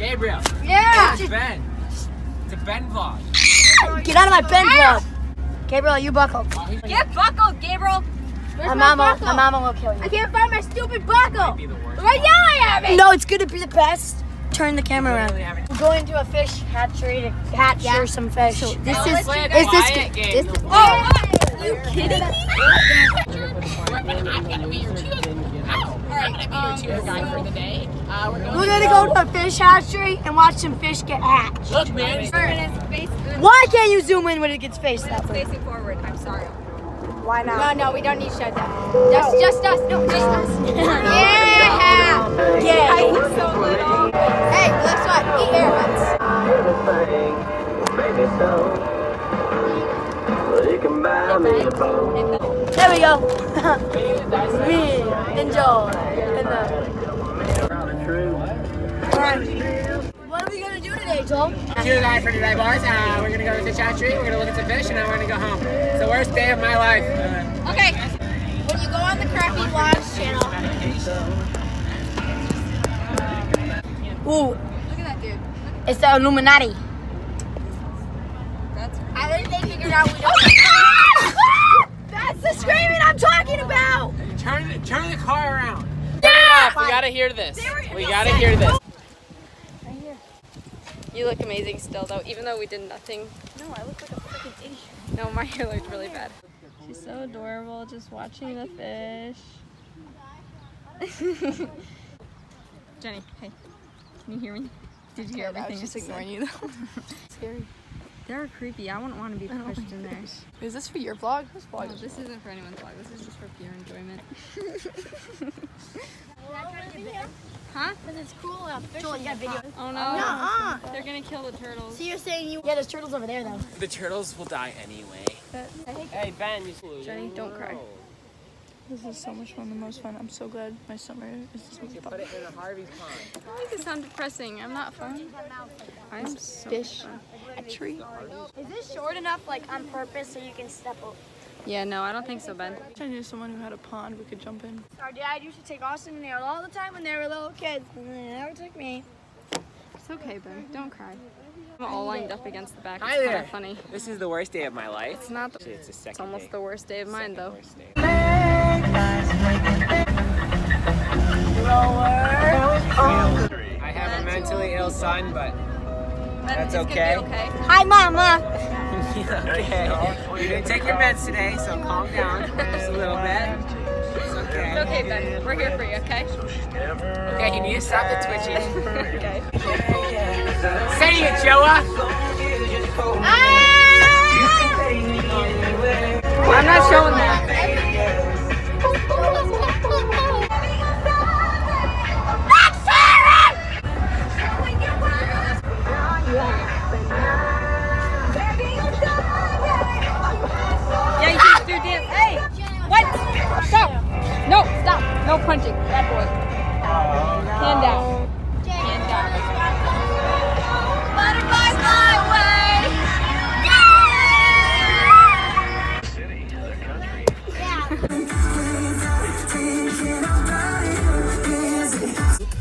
Gabriel. Yeah. It's Ben. It's a Ben vlog. Get out of my Ben vlog. Gabriel, you buckle. Get buckled, Gabriel. My mama, my mama will kill you. I can't find my stupid buckle. Be the worst. Right now I have it. No, it's gonna be the best. Turn the camera around. Literally having- We're going to a fish hatchery to hatch Yeah. some fish. this Now is- let's a is this game. this- No Oh, bullshit. are you kidding me? Um, we're gonna go to a fish hatchery and watch some fish get hatched. Look, man. And it's face- Why can't you zoom in when it gets faced that way? facing forward. I'm sorry. Why not? No, no, we don't need shutdown. Just, just us. No, just us. yeah. Yeah. I look so little. Hey, guess what? Eat air hunts. There we go. Me, enjoy. And Alright. What are we gonna do today, Joel? Do that for today, boys. Uh, we're gonna go to the fish hatchery. We're gonna look at some fish, and then we're gonna go home. It's the worst day of my life. Uh, Okay. When you go on the Crappy Vlogs channel, Ooh, look at that dude. it's the Illuminati. That's. I think they figured out we don't. That's the screaming I'm talking about. turn, turn the car around. Turn it off. We gotta hear this. We gotta hear this. You look amazing still, though, even though we did nothing. No, I look like a freaking idiot. No, my hair looked really bad. She's so adorable, just watching the fish. Jenny, hey, can you hear me? Did you hear everything? I was just ignoring you, though. Scary. They're creepy. I wouldn't want to be oh pushed in there. Is this for your vlog? This No, vlog is this isn't for anyone's vlog. This is just for pure enjoyment. huh? Because it's cool out Joel, you got video. Oh no. Uh-uh. They're gonna kill the turtles. So you're saying you... Yeah, there's turtles over there, though. The turtles will die anyway. Hey, Ben. You Jenny, don't cry. This is so much fun, the most fun. I'm so glad my summer is this week. Put it in a Harvey's pond. Why does it sound depressing? I'm not fun. I'm so Fish. A tree. Is this short enough, like, on purpose so you can step up? Yeah, no, I don't think so, Ben. I knew someone who had a pond we could jump in. Our dad used to take Austin and Aaron all the time when they were little kids. And they never took me. It's okay, Ben. Don't cry. I'm all lined up against the back. Hi It's kind there. of funny. This is the worst day of my life. It's not. The, Actually, it's the second it's almost day. the worst day of mine, though. worst. I have a mentally ill son, but That's okay. Okay. Hi, Mama. okay. You didn't take your meds today, so calm down just a little bit. It's okay. It's okay, Ben. We're here for you, okay? You stop the twitching. okay. Say it, Joa. Ah! I'm not showing that. Yeah, you can do dance. Hey! What? Stop! No, stop! No punching. Bad boy. Hand down. Hand down. Butterfly fly away.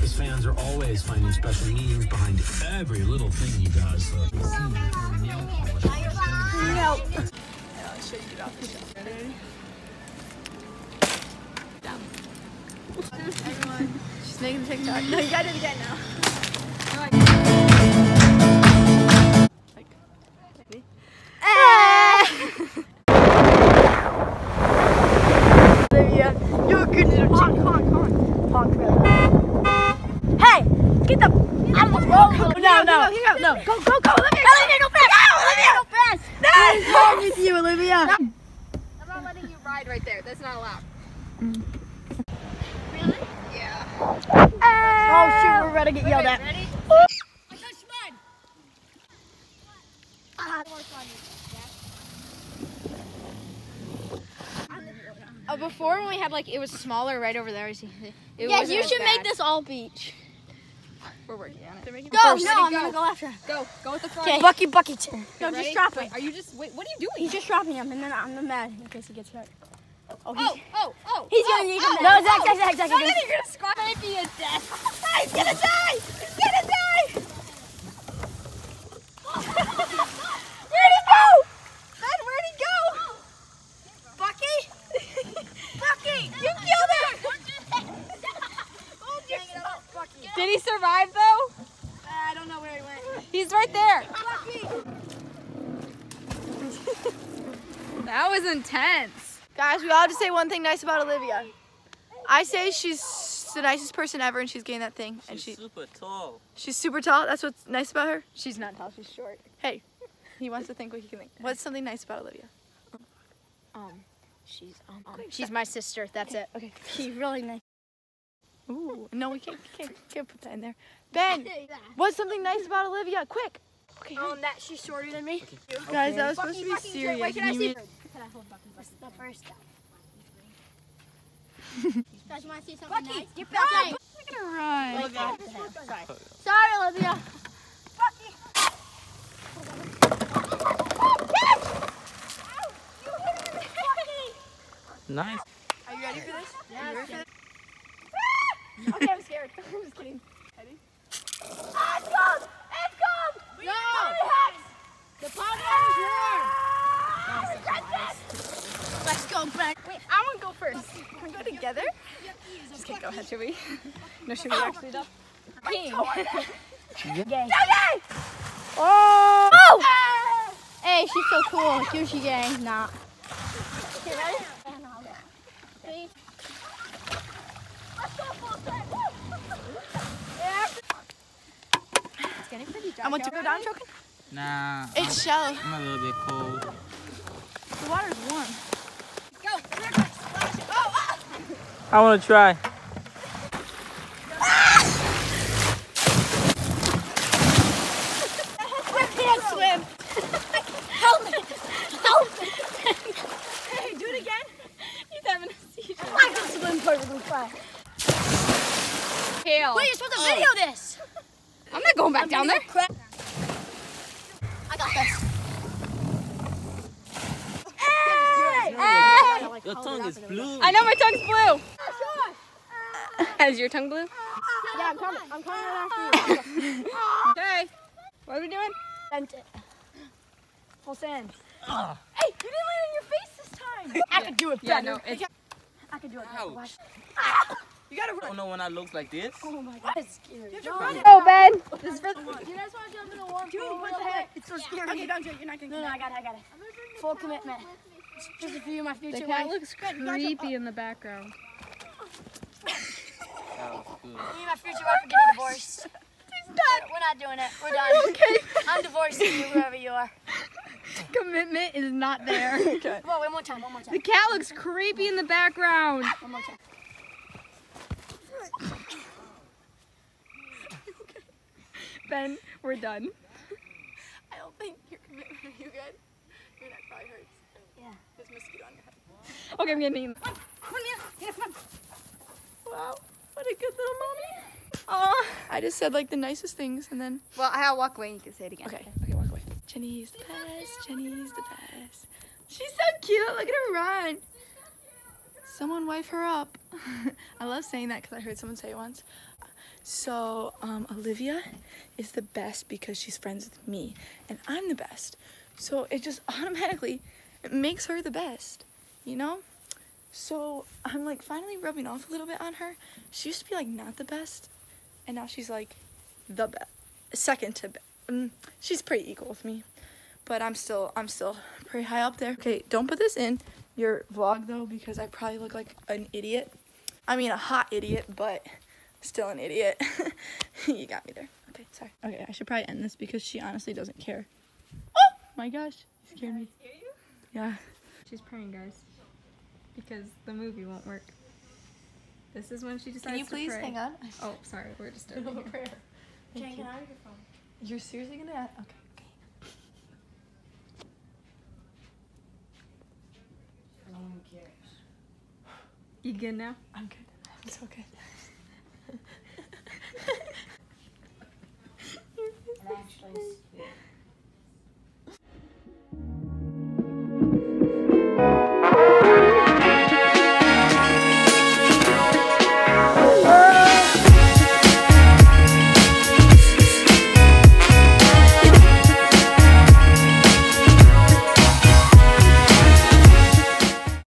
His fans are always finding special meanings behind every little thing he does. So She's making TikTok. No, you gotta do it again now. Olivia, you're good to honk, honk, honk. Honk, really. Hey, get the of the road. No, no, no, no. Go, go, go, Olivia. Olivia, go fast. Go, Olivia, go fast. No, what's wrong with you, Olivia? I'm not letting you ride right there. That's not allowed. Oh, shoot, we're about to get yelled at. Ready? Oh, before when we had like it was smaller right over there. you see, It Yeah, you as should make this all beach. We're working on it. Go, First, no, I'm ready, gonna go. go after him. Go, go with the front. Okay, Bucky, Bucky, turn. No, Ready? just drop him. Wait, are you just wait? What are you doing? He's just dropping him, and then I'm the mad in case he gets hurt. Oh, Oh, oh, oh. He's oh, gonna need oh, him. No, Zach, Zach, Zach, Zach. Zach. gonna squat. Maybe a death. He's gonna die! He's gonna die! Where'd he go? Ben, where'd he go? Bucky? Bucky, you killed him! Did he survive though? Uh, I don't know where he went. He's right there. Bucky! That was intense. Guys, we all have to say one thing nice about Olivia. I say she's the nicest person ever, and she's getting that thing. And she, super tall. she's super tall. That's what's nice about her. She's not tall, she's short. Hey, he wants to think what he can think. What's something nice about Olivia? Um, she's um, she's my sister. That's it. Okay. She's really nice. Ooh, no, we can't, can't, can't put that in there. Ben, what's something nice about Olivia? Quick. Okay, Um, that she's shorter than me. guys, that was supposed to be Bucky, serious. Wait, can I see? Mean- Can I hold Bucky? What's the first step? Guys, you want to see something Bucky, nice? get back. Look at her run. Sorry. Sorry, Olivia. Nice. Are you ready for this? Yeah, Are you ready for okay. this? Okay, I'm scared. I'm just kidding. Ready? No! The podcast is warm. Let's go back. Wait, I want to go first. Can we go together? Just kidding. Go ahead, should we? No, should we actually though? King. Oh! Hey, she's so cool. Sushi gang, not. Okay, ready? Three. Let's go full set. It's getting pretty dark. I want to go down, choking. Nah, It's shallow. I'm a little bit cold. The water's warm. Go. Clear, clear, splash it. Oh, ah! I want to try. I can't swim. Help me. Help me. Hey, do it again. He's having a seizure. I can swim perfectly fine. Kale. Wait, you're supposed to oh. video this. I'm not going back down there. Crap. I got this. Hey! Your tongue is blue. I know my tongue's blue. Is your tongue blue? Yeah, I'm coming. I'm coming right after you. Okay. What are we doing? Sent it. Full send. Ah. Hey, you didn't land on your face this time. I could do it better. Yeah, no, it's I could do it better. Ouch. Ah! Watch. You gotta I run. don't know when I look like this. Oh my god. It's scary. Oh, Ben. You guys want to jump in the warm Dude, pool what real the quick? heck? It's so scary. Okay, don't do it. You're not gonna No, no, I got it. I got it. Full commitment. Just a few of my The future cat wife. looks creepy in the background. That was good. Me and my future wife are getting divorced. We're not doing it. We're done. Okay. I'm divorcing you, whoever you are. Commitment is not there. okay. Come on, one more time. One more time. The cat looks creepy in the background. One more time. Ben, we're done. I don't think your commitment. Are you good? Your neck probably hurts. Yeah. There's a mosquito on your head. Okay, I'm getting. Come on, Mia. Come on. Wow, what a good little mommy. Aw. I just said like the nicest things and then. Well, I'll walk away and you can say it again. Okay, okay, walk away. Jenny's the best. Jenny's the best. She's so cute. Look at her run. Someone wipe her up. I love saying that because I heard someone say it once. So, um, Olivia is the best because she's friends with me, and I'm the best. So it just automatically it makes her the best, you know. So I'm like finally rubbing off a little bit on her. She used to be like not the best, and now she's like the best, second to best. Um, she's pretty equal with me, but I'm still I'm still pretty high up there. Okay, don't put this in your vlog though because I probably look like an idiot. I mean a hot idiot, but still an idiot. you got me there. Okay, sorry. Okay, I should probably end this because she honestly doesn't care. Oh my gosh, you scared me. Yeah. She's praying, guys, because the movie won't work. This is when she decides Can you to please pray. hang on? Oh, sorry, we're disturbing you. prayer. Jane, can I have your phone? You're seriously gonna? Okay. okay. You good now? I'm good. I'm so good. It actually.